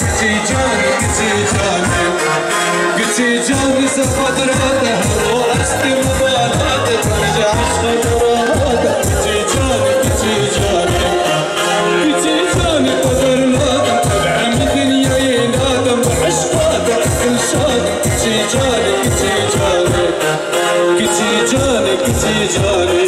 Gütü canı, gütü canı Gütü canı sefadrada Orası mübarada Tanrıca aşka durada Gütü canı, gütü canı Gütü canı pazarlada dünyayı nadam Aşka da kılşadı Gütü canı, gütü canı canı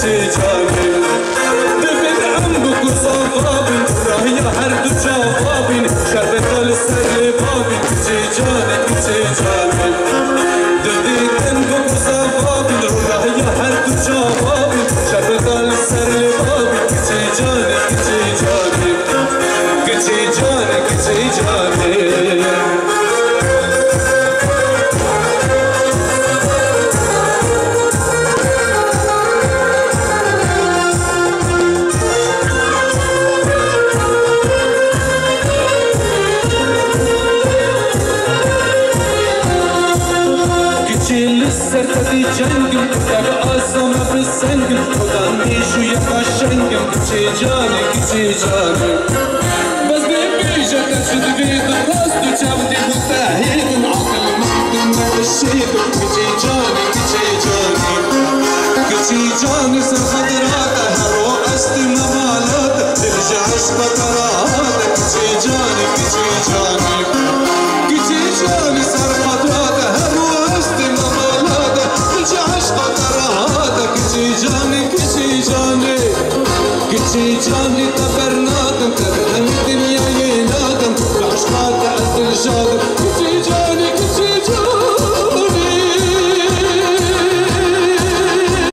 تجاوب دفن عمك وصواب راهية هرد شباب شربت السر بابي تجي جانك تجاوب Küçüğün sertedi cengim Tabi asama bir sengim Kodan şu yakaşengim Küçüğü canı, küçüğü canı. Baz bir beyce kaçıdı bir Rast uçavdi bu tahidin Akıl mahdum ben şeydim Küçüğü canı, küçüğü canı. Küçüğü canı sen Her Ici, John, Lita, Bernard, Dr.